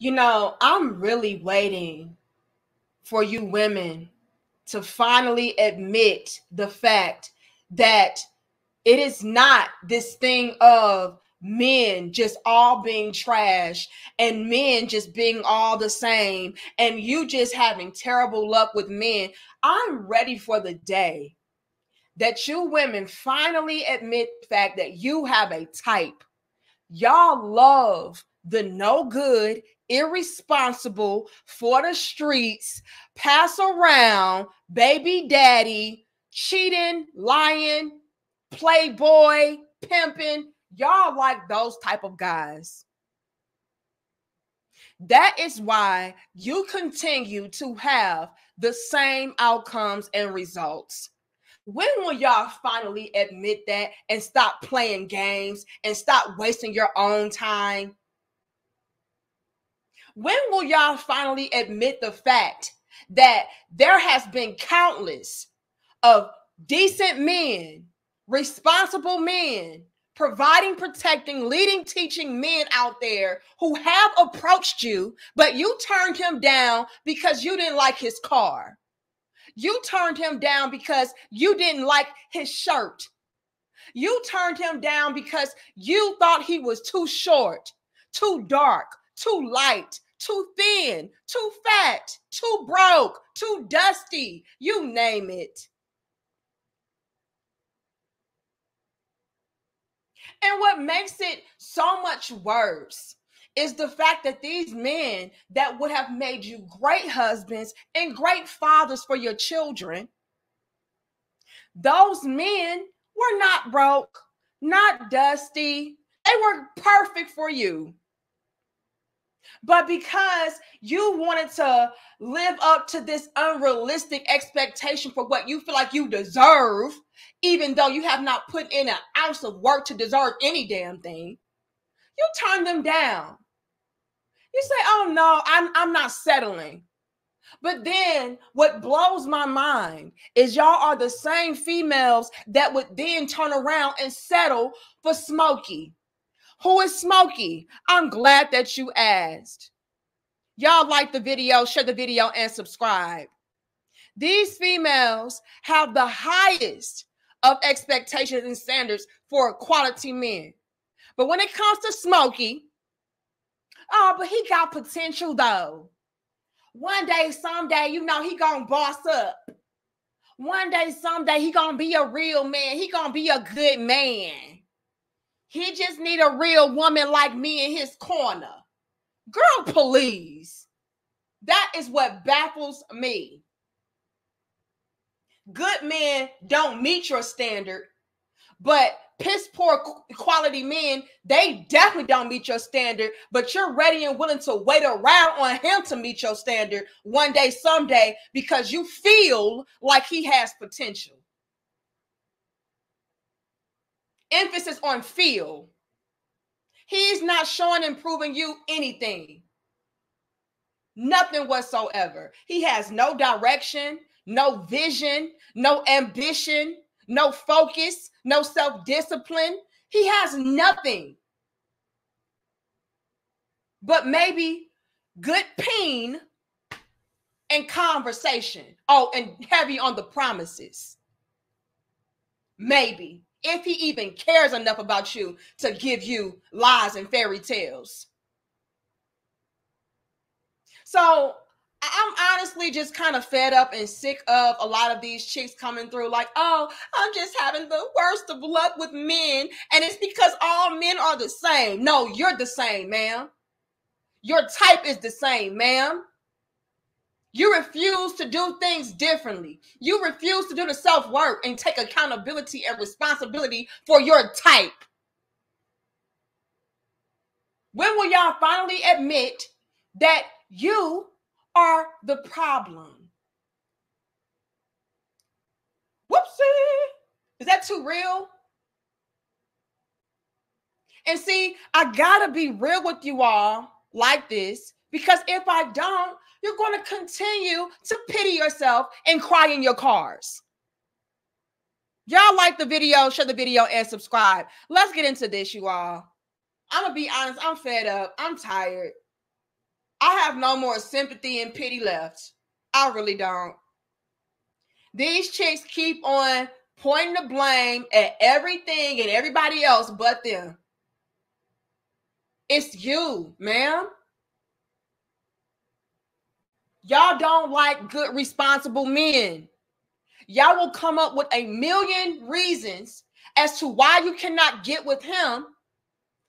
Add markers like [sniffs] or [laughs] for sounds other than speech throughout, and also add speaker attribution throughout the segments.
Speaker 1: You know, I'm really waiting for you women to finally admit the fact that it is not this thing of men just all being trash and men just being all the same and you just having terrible luck with men. I'm ready for the day that you women finally admit the fact that you have a type. Y'all love the no good, irresponsible, for the streets, pass around, baby daddy, cheating, lying, playboy, pimping. Y'all like those type of guys. That is why you continue to have the same outcomes and results. When will y'all finally admit that and stop playing games and stop wasting your own time? When will y'all finally admit the fact that there has been countless of decent men, responsible men, providing, protecting, leading, teaching men out there who have approached you, but you turned him down because you didn't like his car. You turned him down because you didn't like his shirt. You turned him down because you thought he was too short, too dark, too light, too thin, too fat, too broke, too dusty, you name it. And what makes it so much worse is the fact that these men that would have made you great husbands and great fathers for your children, those men were not broke, not dusty. They were perfect for you. But because you wanted to live up to this unrealistic expectation for what you feel like you deserve, even though you have not put in an ounce of work to deserve any damn thing, you turn them down. You say, oh no, I'm, I'm not settling. But then what blows my mind is y'all are the same females that would then turn around and settle for Smokey. Who is Smokey? I'm glad that you asked. Y'all like the video, share the video, and subscribe. These females have the highest of expectations and standards for quality men. But when it comes to Smokey, oh, but he got potential though. One day, someday, you know, he gonna boss up. One day, someday, he gonna be a real man. He gonna be a good man. He just need a real woman like me in his corner. Girl, please. That is what baffles me. Good men don't meet your standard, but piss poor quality men, they definitely don't meet your standard, but you're ready and willing to wait around on him to meet your standard one day, someday, because you feel like he has potential. Emphasis on feel. He's not showing and proving you anything. Nothing whatsoever. He has no direction, no vision, no ambition, no focus, no self discipline. He has nothing. But maybe good pain and conversation. Oh, and heavy on the promises. Maybe if he even cares enough about you to give you lies and fairy tales. So I'm honestly just kind of fed up and sick of a lot of these chicks coming through like, oh, I'm just having the worst of luck with men. And it's because all men are the same. No, you're the same, ma'am. Your type is the same, ma'am. You refuse to do things differently. You refuse to do the self work and take accountability and responsibility for your type. When will y'all finally admit that you are the problem? Whoopsie. Is that too real? And see, I gotta be real with you all like this because if I don't, you're going to continue to pity yourself and cry in your cars. Y'all like the video, share the video, and subscribe. Let's get into this, you all. I'm going to be honest, I'm fed up. I'm tired. I have no more sympathy and pity left. I really don't. These chicks keep on pointing the blame at everything and everybody else but them. It's you, ma'am. Y'all don't like good, responsible men. Y'all will come up with a million reasons as to why you cannot get with him.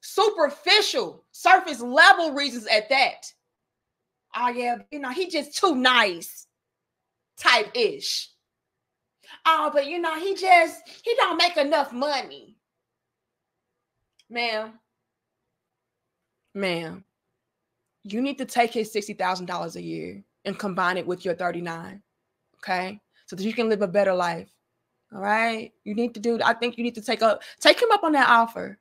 Speaker 1: Superficial, surface level reasons at that. Oh, yeah, you know, he just too nice type ish. Oh, but you know, he just he don't make enough money. Ma'am, ma'am, you need to take his $60,000 a year and combine it with your 39. Okay. So that you can live a better life. All right. You need to do, I think you need to take up, take him up on that offer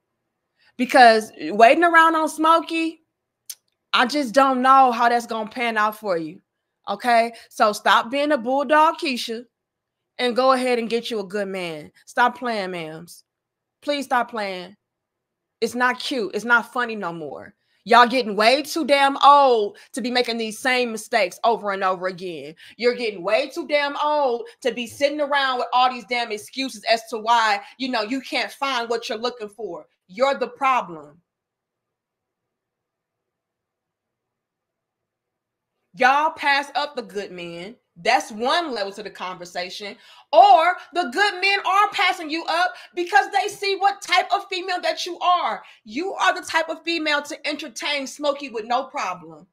Speaker 1: because waiting around on Smokey, I just don't know how that's going to pan out for you. Okay. So stop being a bulldog, Keisha, and go ahead and get you a good man. Stop playing, ma'ams. Please stop playing. It's not cute. It's not funny no more. Y'all getting way too damn old to be making these same mistakes over and over again. You're getting way too damn old to be sitting around with all these damn excuses as to why, you know, you can't find what you're looking for. You're the problem. Y'all pass up the good men. That's one level to the conversation. Or the good men are passing you up because they see what type of female that you are. You are the type of female to entertain Smokey with no problem.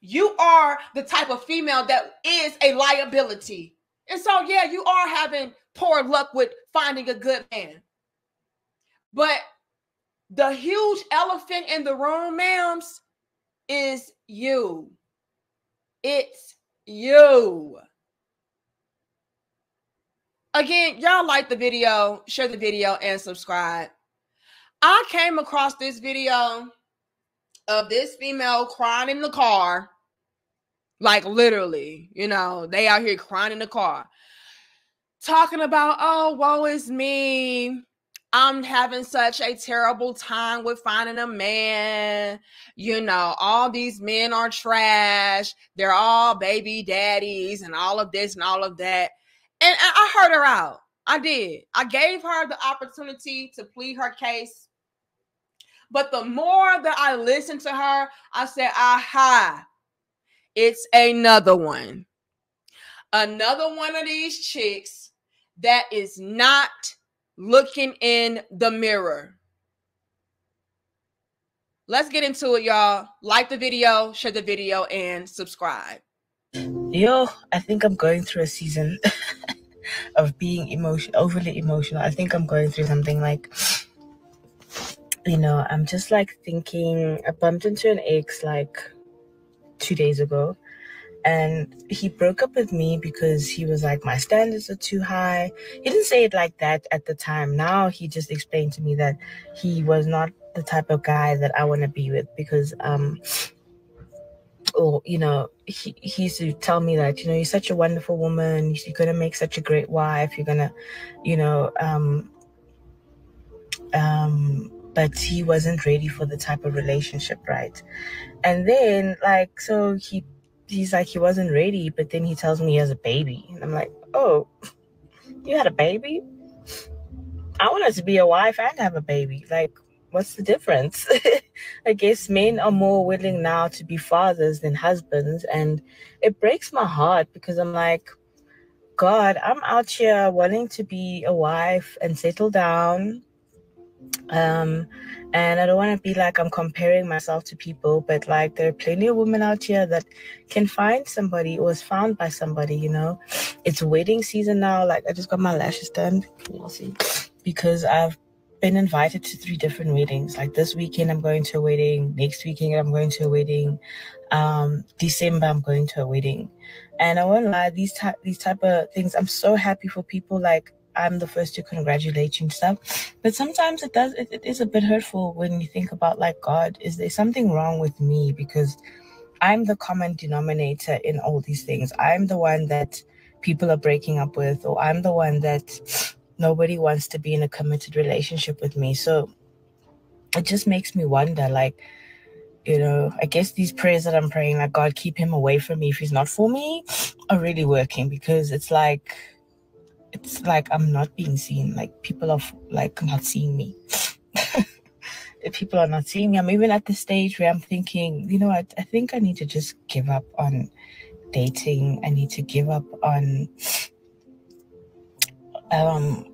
Speaker 1: You are the type of female that is a liability. And so, yeah, you are having poor luck with finding a good man. But the huge elephant in the room, ma'ams, is you. It's you. Again, y'all like the video, share the video, and subscribe. I came across this video of this female crying in the car. Like literally, you know, they out here crying in the car. Talking about, oh, woe is me. I'm having such a terrible time with finding a man. You know, all these men are trash. They're all baby daddies and all of this and all of that. And I heard her out. I did. I gave her the opportunity to plead her case. But the more that I listened to her, I said, aha, it's another one. Another one of these chicks that is not looking in the mirror. Let's get into it, y'all. Like the video, share the video, and subscribe.
Speaker 2: Yo, I think I'm going through a season [laughs] of being emotion overly emotional. I think I'm going through something like [sniffs] you know, I'm just like thinking I bumped into an ex like two days ago and he broke up with me because he was like my standards are too high. He didn't say it like that at the time. Now he just explained to me that he was not the type of guy that i want to be with because um [sniffs] or you know he, he used to tell me that you know you're such a wonderful woman. You're gonna make such a great wife. You're gonna you know um um but he wasn't ready for the type of relationship right? And then like so he he's like he wasn't ready, but then he tells me he has a baby, and I'm like, oh, you had a baby? I wanted to be a wife and have a baby. Like, what's the difference? [laughs] I guess men are more willing now to be fathers than husbands, and it breaks my heart because I'm like, God, I'm out here wanting to be a wife and settle down um and i don't want to be like i'm comparing myself to people but like there are plenty of women out here that can find somebody or is found by somebody you know? It's wedding season now like i just got my lashes done you see because i've been invited to three different weddings. Like this weekend i'm going to a wedding next weekend i'm going to a wedding um december i'm going to a wedding. And i won't lie these type these type of things i'm so happy for people like I'm the first to congratulate you and stuff. But sometimes it does, it, it is a bit hurtful when you think about, like, God, is there something wrong with me? Because I'm the common denominator in all these things. I'm the one that people are breaking up with, or I'm the one that nobody wants to be in a committed relationship with me. So it just makes me wonder, like, you know, I guess these prayers that I'm praying, like God, keep him away from me if he's not for me, are really working because it's like, it's like I'm not being seen. Like people are like not seeing me. [laughs] people are not seeing me. I'm even at the stage where I'm thinking, you know what? I think I need to just give up on dating. I need to give up on um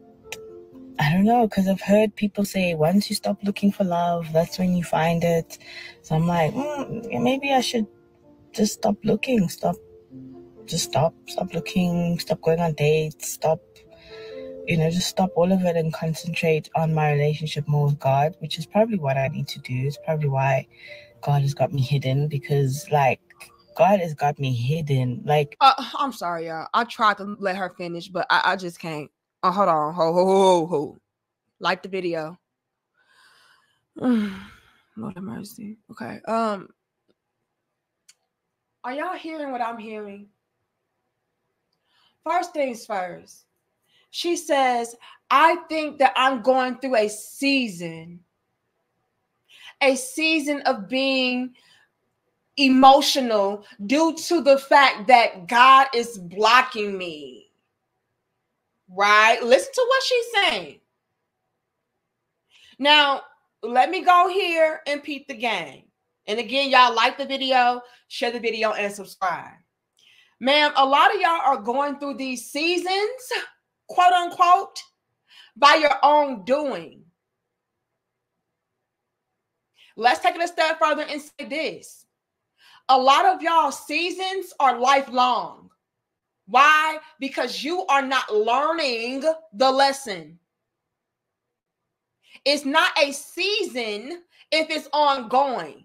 Speaker 2: I don't know, because I've heard people say once you stop looking for love, that's when you find it. So I'm like, mm, maybe I should just stop looking, stop, just stop, stop looking, stop going on dates, stop, you know, just stop all of it and concentrate on my relationship more with God, which is probably what I need to do. It's probably why God has got me hidden because, like, God has got me hidden. Like,
Speaker 1: uh, I'm sorry, y'all. I tried to let her finish, but I, I just can't. Oh, hold on. Ho, ho, ho, ho. Like the video. [sighs] Lord have mercy. Okay. Um, are y'all hearing what I'm hearing? First things first. She says, I think that I'm going through a season, a season of being emotional due to the fact that God is blocking me right? Listen to what she's saying. Now, let me go here and peep the game. And again, y'all like the video, share the video, and subscribe. Ma'am, a lot of y'all are going through these seasons, quote unquote, by your own doing. Let's take it a step further and say this. A lot of y'all seasons are lifelong. Why? Because you are not learning the lesson. It's not a season if it's ongoing.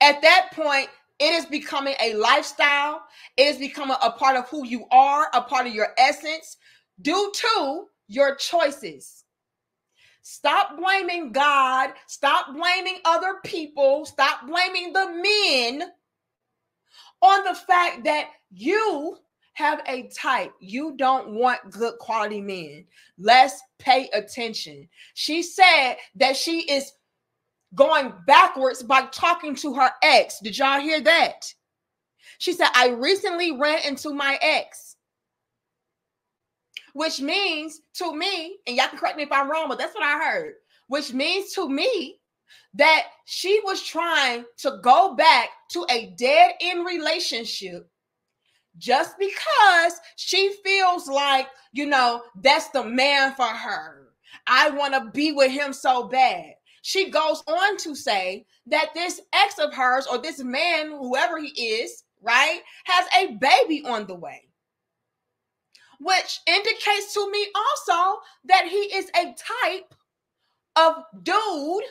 Speaker 1: At that point, it is becoming a lifestyle. It is becoming a part of who you are, a part of your essence, due to your choices. Stop blaming God. Stop blaming other people. Stop blaming the men on the fact that you have a type. You don't want good quality men. Let's pay attention. She said that she is going backwards by talking to her ex. Did y'all hear that? She said, I recently ran into my ex. Which means to me, and y'all can correct me if I'm wrong, but that's what I heard. Which means to me that she was trying to go back to a dead end relationship just because she feels like, you know, that's the man for her. I want to be with him so bad. She goes on to say that this ex of hers or this man, whoever he is, right, has a baby on the way. Which indicates to me also that he is a type of dude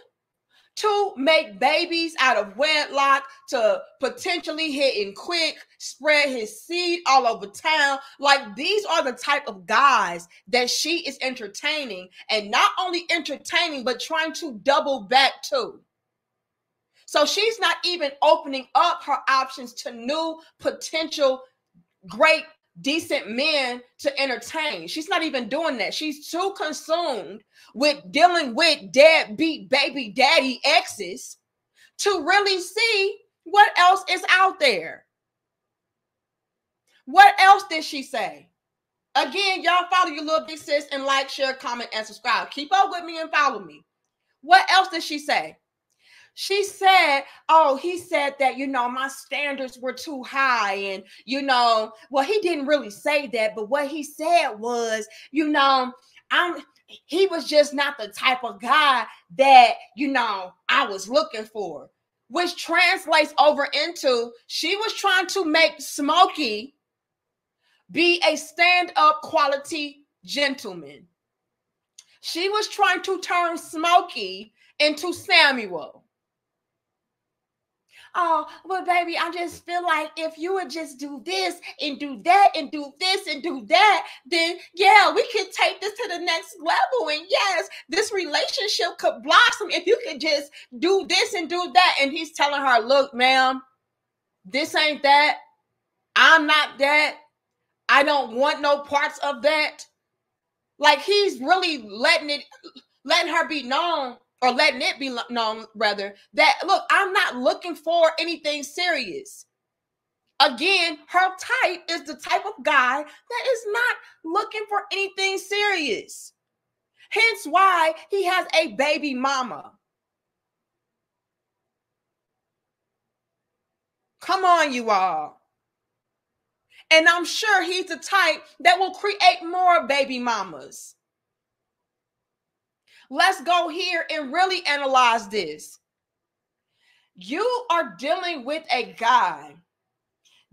Speaker 1: to make babies out of wedlock, to potentially hitting quick, spread his seed all over town. Like these are the type of guys that she is entertaining, and not only entertaining, but trying to double back to. So she's not even opening up her options to new potential great decent men to entertain. She's not even doing that. She's too consumed with dealing with deadbeat baby daddy exes to really see what else is out there. What else did she say? Again, y'all follow your little big sis and like, share, comment, and subscribe. Keep up with me and follow me. What else did she say? She said, Oh, he said that, you know, my standards were too high. And, you know, well, he didn't really say that, but what he said was, you know, I'm he was just not the type of guy that, you know, I was looking for, which translates over into she was trying to make Smokey be a stand up quality gentleman. She was trying to turn Smokey into Samuel oh, well, baby, I just feel like if you would just do this and do that and do this and do that, then yeah, we could take this to the next level. And yes, this relationship could blossom if you could just do this and do that. And he's telling her, look, ma'am, this ain't that. I'm not that. I don't want no parts of that. Like he's really letting it, letting her be known or letting it be known rather that look, I'm not looking for anything serious. Again, her type is the type of guy that is not looking for anything serious. Hence why he has a baby mama. Come on, you all. And I'm sure he's the type that will create more baby mamas. Let's go here and really analyze this. You are dealing with a guy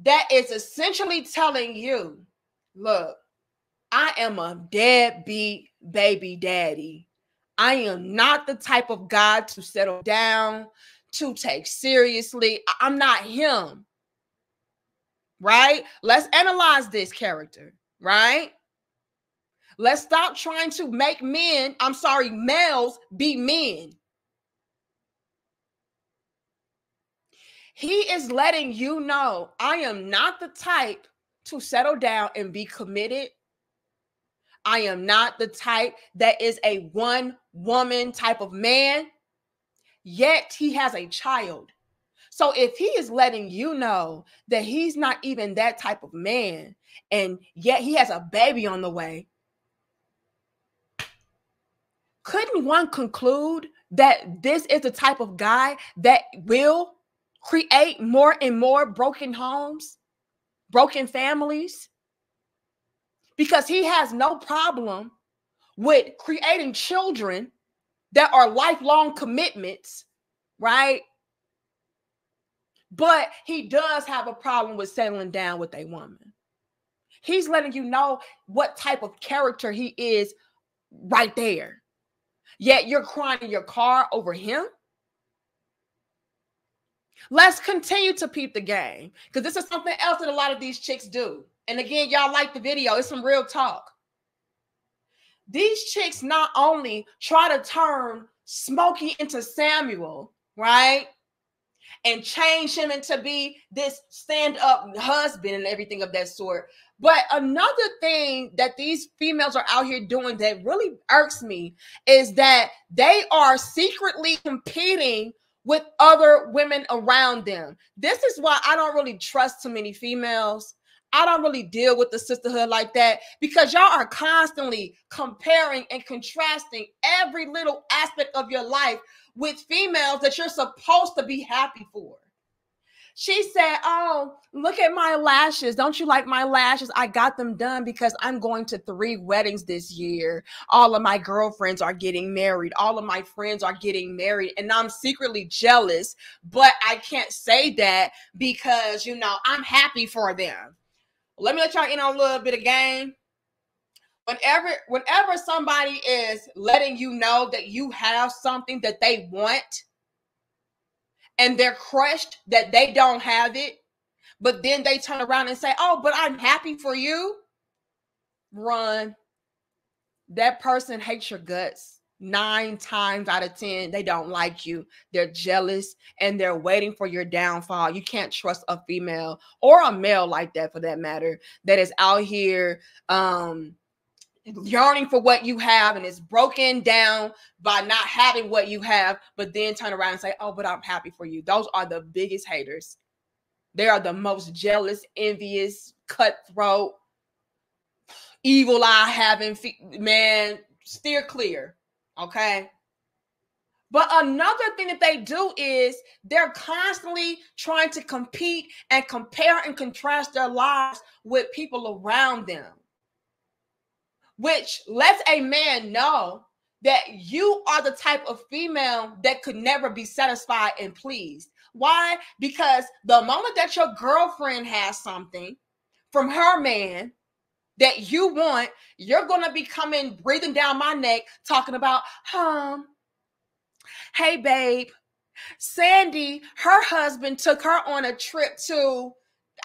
Speaker 1: that is essentially telling you, look, I am a deadbeat baby daddy. I am not the type of guy to settle down, to take seriously. I'm not him. Right? Let's analyze this character, right? Let's stop trying to make men, I'm sorry, males be men. He is letting you know I am not the type to settle down and be committed. I am not the type that is a one woman type of man. Yet he has a child. So if he is letting you know that he's not even that type of man, and yet he has a baby on the way, couldn't one conclude that this is the type of guy that will create more and more broken homes, broken families, because he has no problem with creating children that are lifelong commitments, right? But he does have a problem with settling down with a woman. He's letting you know what type of character he is right there. Yet you're crying in your car over him. Let's continue to peep the game because this is something else that a lot of these chicks do. And again, y'all like the video, it's some real talk. These chicks not only try to turn Smokey into Samuel, right? And change him into be this stand-up husband and everything of that sort. But another thing that these females are out here doing that really irks me is that they are secretly competing with other women around them. This is why I don't really trust too many females. I don't really deal with the sisterhood like that because y'all are constantly comparing and contrasting every little aspect of your life with females that you're supposed to be happy for. She said, Oh, look at my lashes. Don't you like my lashes? I got them done because I'm going to three weddings this year. All of my girlfriends are getting married. All of my friends are getting married. And I'm secretly jealous, but I can't say that because, you know, I'm happy for them. Let me let y'all in on a little bit of game whenever whenever somebody is letting you know that you have something that they want and they're crushed that they don't have it, but then they turn around and say, Oh, but I'm happy for you. Run. That person hates your guts. Nine times out of 10, they don't like you. They're jealous and they're waiting for your downfall. You can't trust a female or a male like that for that matter that is out here um yearning for what you have and it's broken down by not having what you have, but then turn around and say, Oh, but I'm happy for you. Those are the biggest haters. They are the most jealous, envious, cutthroat, evil eye having man, steer clear. Okay. But another thing that they do is they're constantly trying to compete and compare and contrast their lives with people around them which lets a man know that you are the type of female that could never be satisfied and pleased. Why? Because the moment that your girlfriend has something from her man that you want, you're going to be coming breathing down my neck talking about, um, hey, babe, Sandy, her husband took her on a trip to,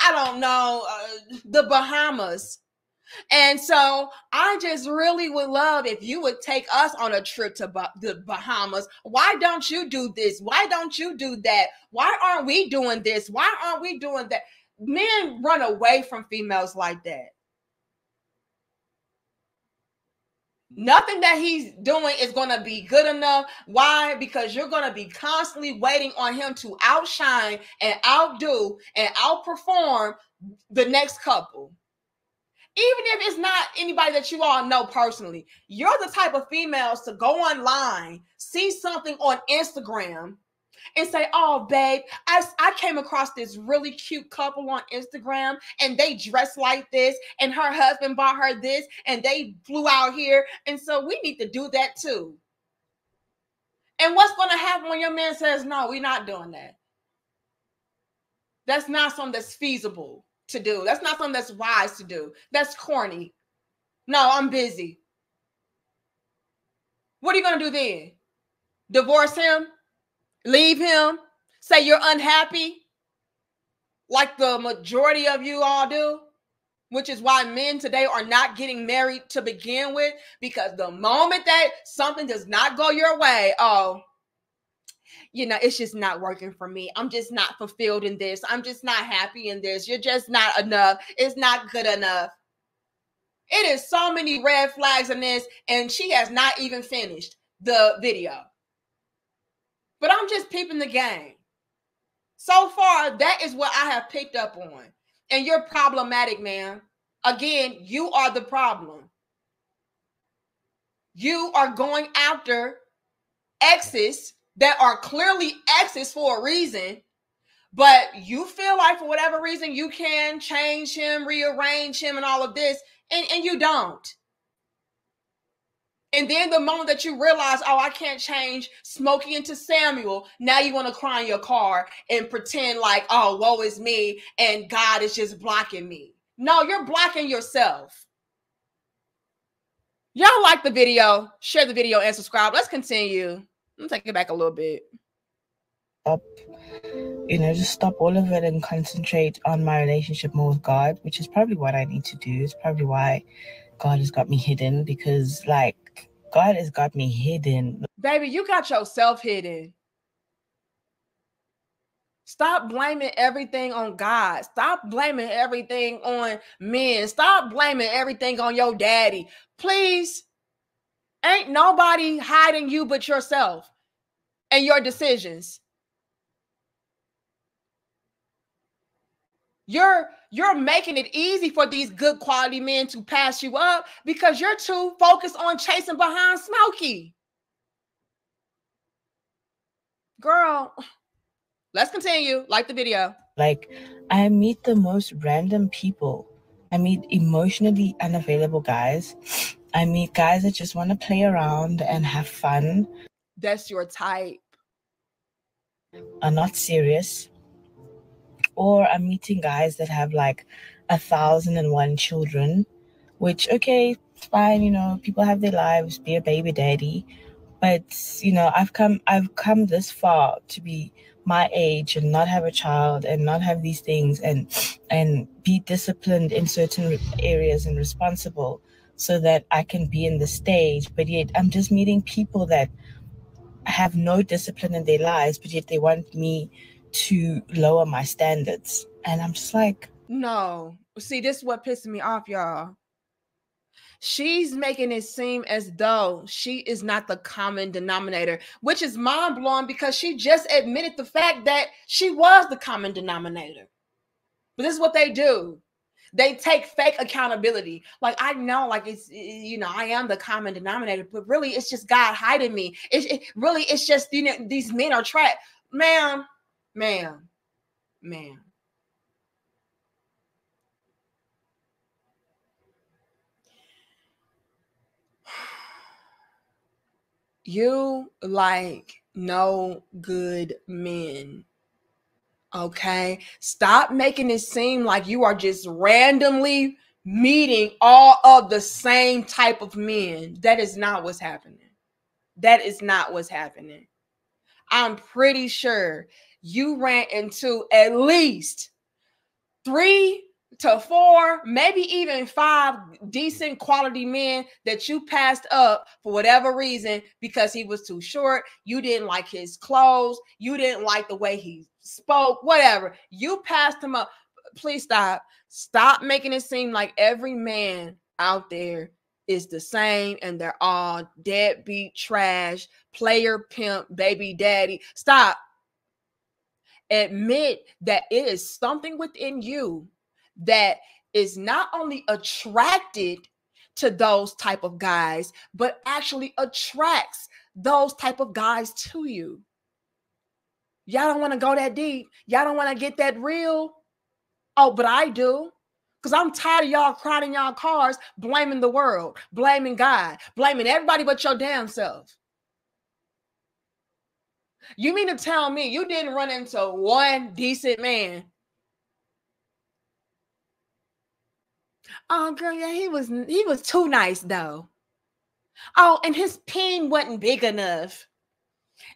Speaker 1: I don't know, uh, the Bahamas. And so I just really would love if you would take us on a trip to the Bahamas. Why don't you do this? Why don't you do that? Why aren't we doing this? Why aren't we doing that? Men run away from females like that. Nothing that he's doing is going to be good enough. Why? Because you're going to be constantly waiting on him to outshine and outdo and outperform the next couple. Even if it's not anybody that you all know personally, you're the type of females to go online, see something on Instagram, and say, Oh, babe, I, I came across this really cute couple on Instagram and they dress like this, and her husband bought her this, and they flew out here. And so we need to do that too. And what's going to happen when your man says, No, we're not doing that? That's not something that's feasible to do. That's not something that's wise to do. That's corny. No, I'm busy. What are you going to do then? Divorce him? leave him, say you're unhappy, like the majority of you all do, which is why men today are not getting married to begin with, because the moment that something does not go your way, oh, you know, it's just not working for me. I'm just not fulfilled in this. I'm just not happy in this. You're just not enough. It's not good enough. It is so many red flags in this, and she has not even finished the video. But I'm just peeping the game. So far, that is what I have picked up on. And you're problematic, man. Again, you are the problem. You are going after exes that are clearly exes for a reason, but you feel like for whatever reason you can change him, rearrange him, and all of this, and, and you don't. And then the moment that you realize, oh, I can't change Smokey into Samuel, now you want to cry in your car and pretend like, oh, woe is me, and God is just blocking me. No, you're blocking yourself. Y'all like the video, share the video, and subscribe. Let's continue. Me take it back a little bit.
Speaker 2: Up, you know, just stop all of it and concentrate on my relationship more with God, which is probably what I need to do. It's probably why God has got me hidden because, like, God has got me hidden.
Speaker 1: Baby, you got yourself hidden. Stop blaming everything on God. Stop blaming everything on men. Stop blaming everything on your daddy. Please. Ain't nobody hiding you but yourself and your decisions. You're you're making it easy for these good quality men to pass you up because you're too focused on chasing behind Smokey. Girl, let's continue. Like the video.
Speaker 2: Like, I meet the most random people. I meet emotionally unavailable guys. I meet guys that just want to play around and have fun.
Speaker 1: That's your type.
Speaker 2: Are not serious or I'm meeting guys that have like a thousand and one children, which okay, fine, you know, people have their lives, be a baby daddy. But you know, I've come I've come this far to be my age and not have a child and not have these things and and be disciplined in certain areas and responsible so that I can be in the stage. But yet I'm just meeting people that have no discipline in their lives, but yet they want me to lower my standards. And I'm just like,
Speaker 1: no. See, this is what pisses me off, y'all. She's making it seem as though she is not the common denominator, which is mind blowing because she just admitted the fact that she was the common denominator. But this is what they do. They take fake accountability. Like I know, like it's you know, I am the common denominator, but really, it's just God hiding me. It, it really, it's just you know, these men are trapped, ma'am ma'am, ma'am. [sighs] You like no good men. Okay. Stop making it seem like you are just randomly meeting all of the same type of men. That is not what's happening. That is not what's happening. I'm pretty sure you ran into at least three to four, maybe even five decent quality men that you passed up for whatever reason because he was too short. You didn't like his clothes. You didn't like the way he spoke, whatever. You passed him up. Please stop. Stop making it seem like every man out there is the same and they're all deadbeat trash, player, pimp, baby daddy. Stop. Admit that it is something within you that is not only attracted to those type of guys, but actually attracts those type of guys to you. Y'all don't want to go that deep. Y'all don't want to get that real. Oh, but I do. Because I'm tired of y'all crying in y'all cars, blaming the world, blaming God, blaming everybody but your damn self. You mean to tell me you didn't run into one decent man? Oh, girl, yeah, he was he was too nice though. Oh, and his pen wasn't big enough.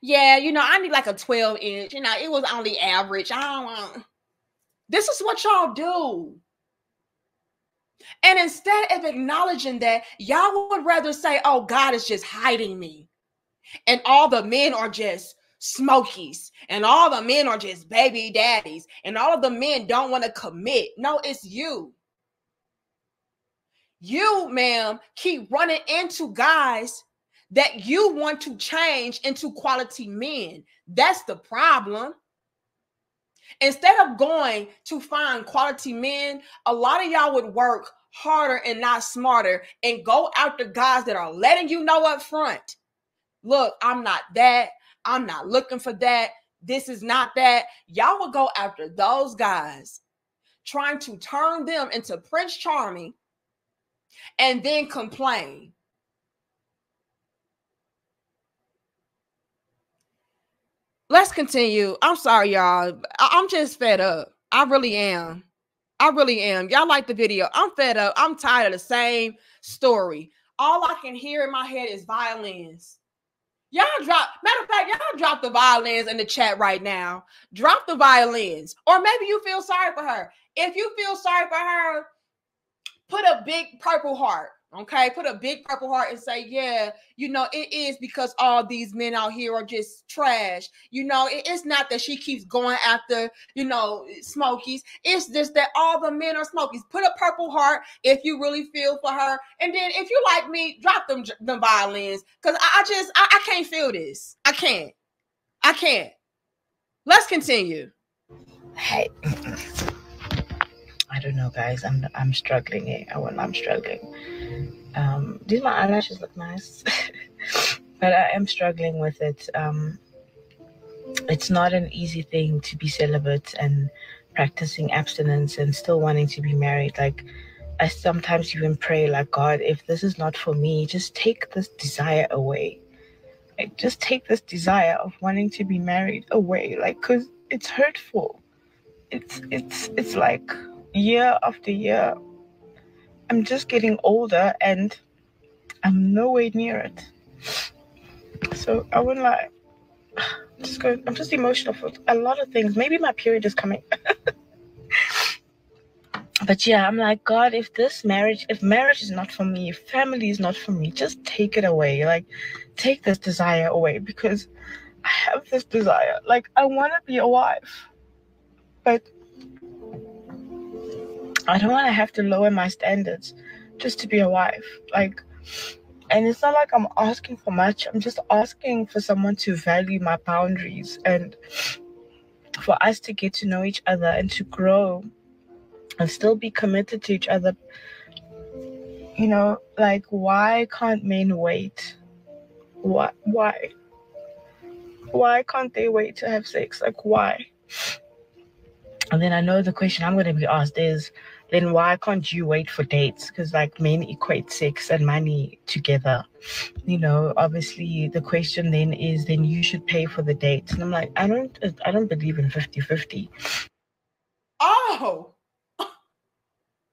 Speaker 1: Yeah, you know, I need like a 12 inch. You know, it was only average. I don't want. This is what y'all do. And instead of acknowledging that, y'all would rather say, oh, God is just hiding me. And all the men are just smokies. And all the men are just baby daddies. And all of the men don't want to commit. No, it's you. You, ma'am, keep running into guys that you want to change into quality men. That's the problem. Instead of going to find quality men, a lot of y'all would work harder and not smarter and go after guys that are letting you know up front. Look, I'm not that. I'm not looking for that. This is not that. Y'all will go after those guys, trying to turn them into Prince Charming and then complain. let's continue. I'm sorry, y'all. I- am just fed up. I really am. I really am. Y'all like the video. I'm fed up. I'm tired of the same story. All I can hear in my head is violins. Y'all drop, matter of fact, y'all drop the violins in the chat right now. Drop the violins. Or maybe you feel sorry for her. If you feel sorry for her, put a big purple heart. Okay, put a big purple heart and say, Yeah, you know, it is because all these men out here are just trash. You know, it's not that she keeps going after, you know, smokies. It's just that all the men are smokies. Put a purple heart if you really feel for her. And then if you like me, drop them them violins. Cause I, I just I, I can't feel this. I can't. I can't. Let's continue.
Speaker 2: Hey. I don't know, guys. I'm I'm struggling. Eh? I I'm struggling. Um, these my eyelashes look nice, [laughs] but I am struggling with it. Um, it's not an easy thing to be celibate and practicing abstinence and still wanting to be married. Like I sometimes even pray, like God, if this is not for me, just take this desire away. Like just take this desire of wanting to be married away. Like, cause it's hurtful. It's it's it's like year after year, I'm just getting older and I'm nowhere near it. So I wouldn't lie. I'm [sighs] just going, I'm just emotional for a lot of things. Maybe my period is coming. [laughs] but yeah, I'm like, God, if this marriage, if marriage is not for me, if family is not for me, just take it away. Like, take this desire away because I have this desire. Like, I want to be a wife. But I don't want to have to lower my standards just to be a wife. Like, and it's not like I'm asking for much. I'm just asking for someone to value my boundaries and for us to get to know each other and to grow and still be committed to each other. You know, like, why can't men wait? Why? Why? Why can't they wait to have sex? Like, why? And then I know the question I'm going to be asked is, then why can't you wait for dates? Because like men equate sex and money together. You know, obviously the question then is then you should pay for the dates. And I'm like, I don't I don't believe in 50-50.
Speaker 1: Oh,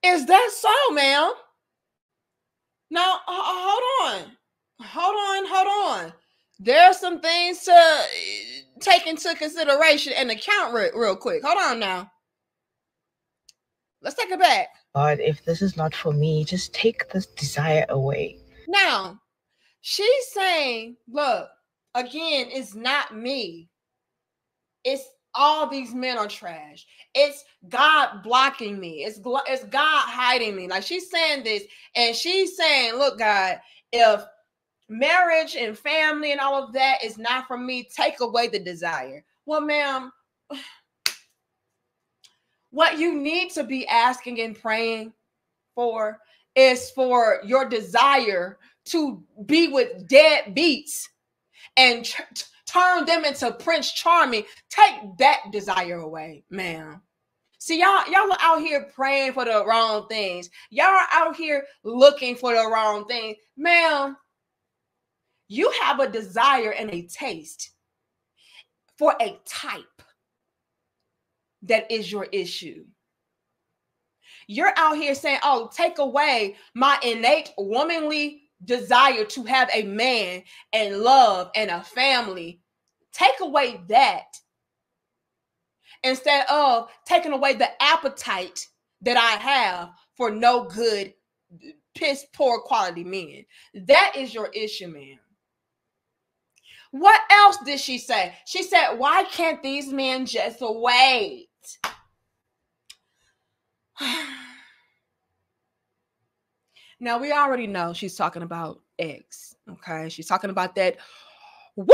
Speaker 1: is that so, ma'am? Now, hold on. Hold on, hold on. There are some things to take into consideration and account re- real quick. Hold on now. Let's take it back.
Speaker 2: God, if this is not for me, just take this desire away.
Speaker 1: Now, she's saying, look, again, it's not me. It's all these men are trash. It's God blocking me. It's it's God hiding me. Like she's saying this, and she's saying, "Look, God, if marriage and family and all of that is not for me, take away the desire." Well, ma'am, [sighs] what you need to be asking and praying for is for your desire to be with dead beats and turn them into Prince Charming. Take that desire away, man. See, y'all, y'all are out here praying for the wrong things. Y'all are out here looking for the wrong thing. Ma'am, you have a desire and a taste for a type that is your issue. You're out here saying, oh, take away my innate womanly desire to have a man and love and a family. Take away that instead of taking away the appetite that I have for no good, piss poor quality men. That is your issue, man. What else did she say? She said, Why can't these men just wait? [sighs] now we already know she's talking about eggs. Okay, she's talking about that whoopsie.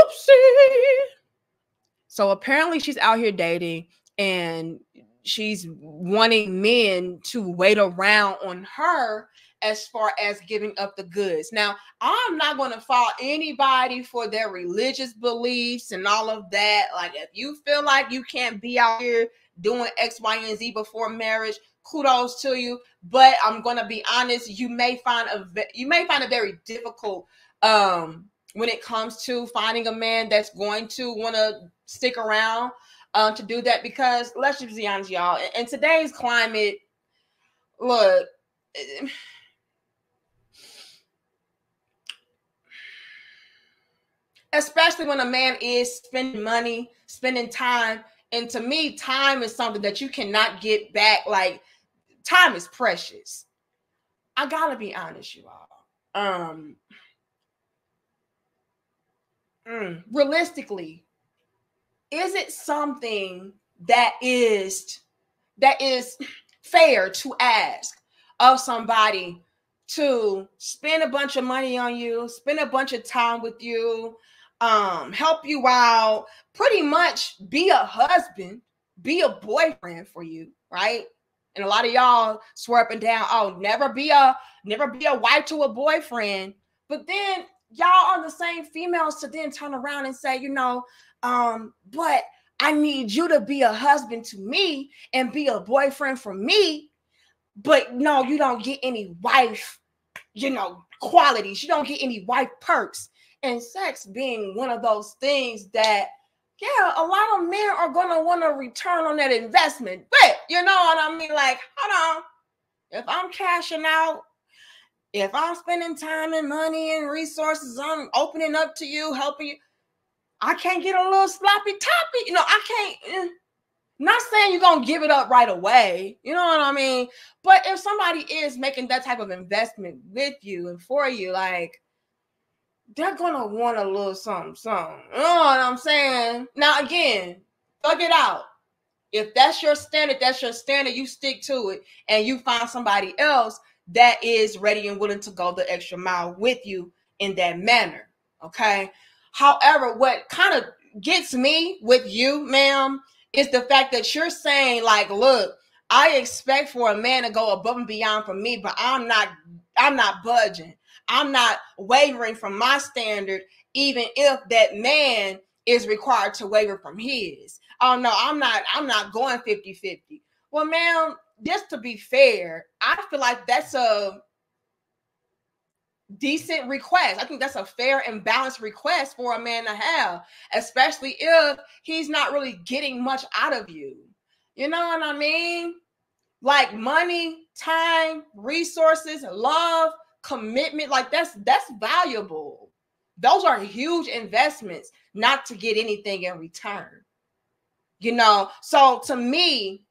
Speaker 1: So apparently she's out here dating and she's wanting men to wait around on her as far as giving up the goods. Now, I'm not going to fault anybody for their religious beliefs and all of that. Like, if you feel like you can't be out here doing X, Y, and Z before marriage, kudos to you. But I'm gonna be honest, you may find a you may find it very difficult um when it comes to finding a man that's going to want to stick around um to do that because let's just be honest, y'all. In, in today's climate, look. [sighs] Especially when a man is spending money, spending time, and to me, time is something that you cannot get back. Like time is precious. I gotta be honest, you all. Um, mm, realistically, is it something that is that is fair to ask of somebody to spend a bunch of money on you, spend a bunch of time with you, um, help you out, pretty much be a husband, be a boyfriend for you, right? And a lot of y'all swear up and down, oh, never be a never be a wife to a boyfriend. But then y'all are the same females to then turn around and say, you know, um, but I need you to be a husband to me and be a boyfriend for me. But no, you don't get any wife, you know, qualities. You don't get any wife perks and sex being one of those things that yeah, a lot of men are gonna want to return on that investment. But you know what I mean? Like, hold on. If I'm cashing out, if I'm spending time and money and resources, I'm opening up to you, helping you. I can't get a little sloppy toppy. You know, I can't. Eh. Not saying you're gonna give it up right away, you know what I mean? But if somebody is making that type of investment with you and for you, like they're gonna want a little something, something. You know what I'm saying? Now again, thug it out. If that's your standard, that's your standard, you stick to it and you find somebody else that is ready and willing to go the extra mile with you in that manner. Okay. However, what kind of gets me with you, ma'am, is the fact that you're saying, like, look, I expect for a man to go above and beyond for me, but I'm not, I'm not budging. I'm not wavering from my standard, even if that man is required to waver from his. Oh no, I'm not, I'm not going 50-50. Well, ma'am, just to be fair, I feel like that's a decent request. I think that's a fair and balanced request for a man to have, especially if he's not really getting much out of you. You know what I mean? Like money, time, resources, love commitment like that's that's valuable those are huge investments not to get anything in return you know so to me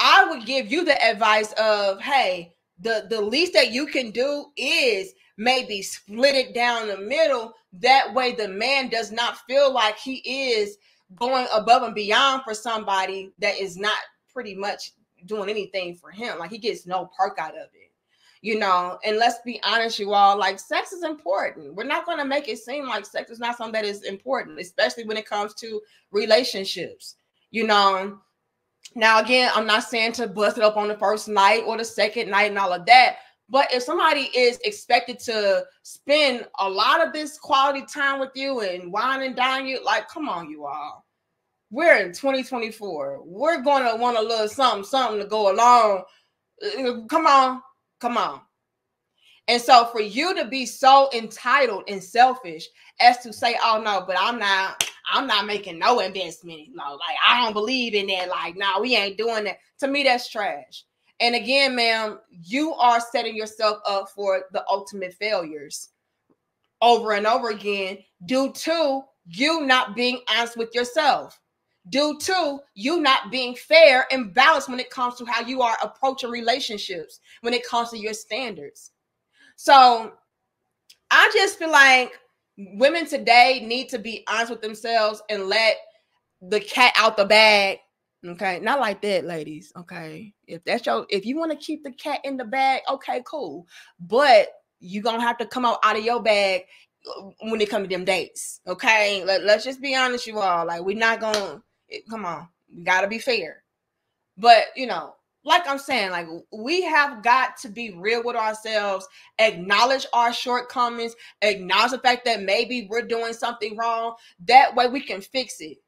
Speaker 1: i would give you the advice of hey the the least that you can do is maybe split it down the middle that way the man does not feel like he is going above and beyond for somebody that is not pretty much doing anything for him. Like he gets no perk out of it. You know, and let's be honest, you all, like sex is important. We're not going to make it seem like sex is not something that is important, especially when it comes to relationships. You know, now again, I'm not saying to bust it up on the first night or the second night and all of that, but if somebody is expected to spend a lot of this quality time with you and wine and dine you, like, come on, you all. We're in 2024. We're going to want a little something, something to go along. Uh, come on, come on. And so for you to be so entitled and selfish as to say, oh no, but I'm not, I'm not making no investment. No, like I don't believe in that. Like, no, nah, we ain't doing that. To me, that's trash. And again, ma'am, you are setting yourself up for the ultimate failures over and over again due to you not being honest with yourself, due to you not being fair and balanced when it comes to how you are approaching relationships, when it comes to your standards. So I just feel like women today need to be honest with themselves and let the cat out the bag Okay, not like that, ladies. Okay, if that's your, if you want to keep the cat in the bag, okay, cool. But you're gonna have to come out out of your bag when it comes to them dates. Okay, Let, let's just be honest, you all. Like, we're not gonna it, come on. We gotta be fair. But you know, like I'm saying, like we have got to be real with ourselves, acknowledge our shortcomings, acknowledge the fact that maybe we're doing something wrong. That way we can fix it.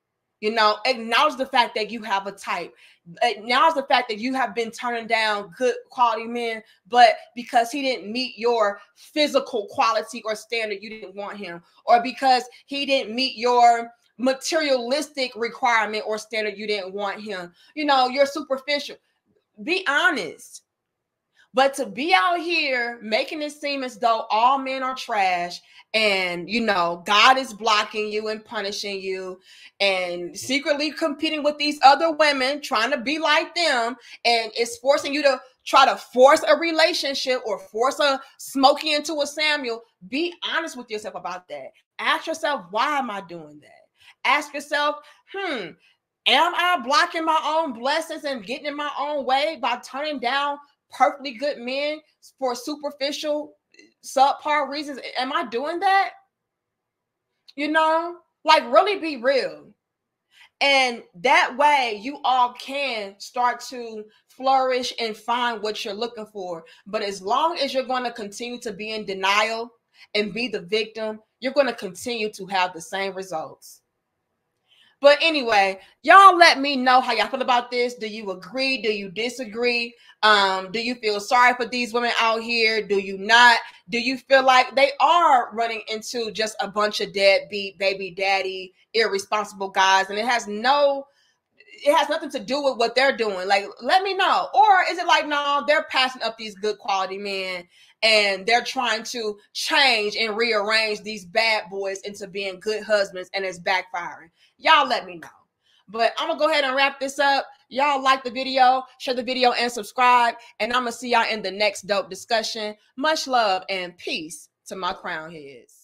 Speaker 1: You know, acknowledge the fact that you have a type. Acknowledge the fact that you have been turning down good quality men, but because he didn't meet your physical quality or standard, you didn't want him, or because he didn't meet your materialistic requirement or standard, you didn't want him. You know, you're superficial. Be honest. But to be out here making it seem as though all men are trash and you know God is blocking you and punishing you and secretly competing with these other women trying to be like them and it's forcing you to try to force a relationship or force a smoky into a Samuel, be honest with yourself about that. Ask yourself, why am I doing that? Ask yourself, hmm, am I blocking my own blessings and getting in my own way by turning down perfectly good men for superficial subpar reasons. Am I doing that? You know, like really be real. And that way you all can start to flourish and find what you're looking for. But as long as you're going to continue to be in denial and be the victim, you're going to continue to have the same results. But anyway, y'all let me know how y'all feel about this. Do you agree? Do you disagree? Um, do you feel sorry for these women out here? Do you not? Do you feel like they are running into just a bunch of deadbeat baby daddy irresponsible guys and it has no it has nothing to do with what they're doing. Like, let me know. Or is it like, no, they're passing up these good quality men and they're trying to change and rearrange these bad boys into being good husbands and it's backfiring. Y'all let me know. But I'm gonna go ahead and wrap this up. Y'all like the video, share the video, and subscribe. And I'm gonna see y'all in the next dope discussion. Much love and peace to my crown heads.